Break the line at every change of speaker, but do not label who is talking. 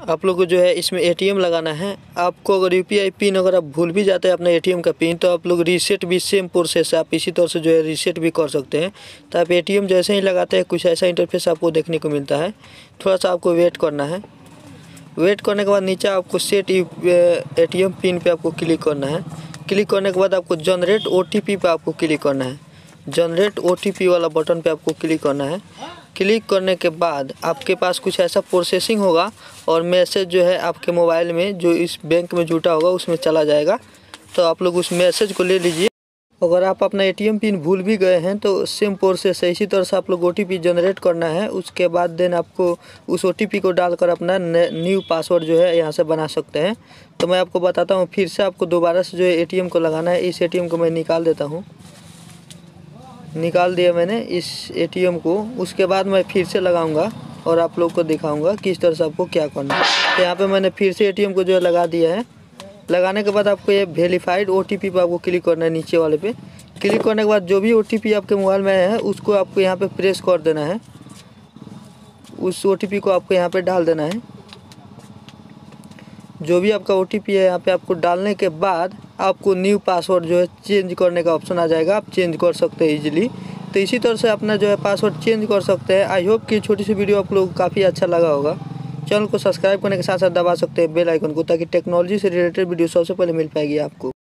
आप लोग को जो है इसमें एटीएम लगाना है। आपको अगर यूपीआई पिन अगर आप भूल भी जाते हैं अपने एटीएम का पिन तो आप लोग रीसेट भी सेम प्रोसेस है। आप इसी तरह से जो है रीसेट भी कर सकते हैं। तो आप एटीएम जैसे ही लगाते हैं, कुछ ऐसा इंटरफेस आपको देखने को मिलता है। थोड़ा सा आपको वेट करना है। वेट करने के बाद नीचे आपको सेट ए टी पिन पर आपको क्लिक करना है। क्लिक करने के बाद आपको जनरेट ओ टी पे आपको क्लिक करना है। जनरेट ओटीपी वाला बटन पर आपको क्लिक करना है। क्लिक करने के बाद आपके पास कुछ ऐसा प्रोसेसिंग होगा और मैसेज जो है आपके मोबाइल में, जो इस बैंक में जुटा होगा, उसमें चला जाएगा। तो आप लोग उस मैसेज को ले लीजिए। अगर आप अपना एटीएम पिन भूल भी गए हैं तो सेम प्रोसेस है। इसी तरह से आप लोग ओटीपी जनरेट करना है। उसके बाद देन आपको उस ओटीपी को डालकर अपना न्यू पासवर्ड जो है यहाँ से बना सकते हैं। तो मैं आपको बताता हूँ, फिर से आपको दोबारा से जो है एटीएम को लगाना है। इस ए को मैं निकाल देता हूँ। निकाल दिया मैंने इस एटीएम को। उसके बाद मैं फिर से लगाऊँगा और आप लोग को दिखाऊँगा किस तरह से आपको क्या करना है। तो यहाँ पे मैंने फिर से एटीएम को जो है लगा दिया है। लगाने के बाद आपको ये वेरीफाइड ओ टी पे आपको क्लिक करना है नीचे वाले पे। क्लिक करने के बाद जो भी ओटीपी आपके मोबाइल में है, उसको आपको यहाँ पे प्रेस कर देना है। उस ओटीपी को आपको यहाँ पे डाल देना है। जो भी आपका ओटीपी है, यहाँ पे आपको डालने के बाद आपको न्यू पासवर्ड जो है चेंज करने का ऑप्शन आ जाएगा। आप चेंज कर सकते हैं इजीली तो इसी तरह से अपना जो है पासवर्ड चेंज कर सकते हैं। आई होप कि छोटी सी वीडियो आप लोग काफ़ी अच्छा लगा होगा। चैनल को सब्सक्राइब करने के साथ साथ दबा सकते हैं बेलाइकन को, ताकि टेक्नोलॉजी से रिलेटेड वीडियो सबसे पहले मिल पाएगी आपको।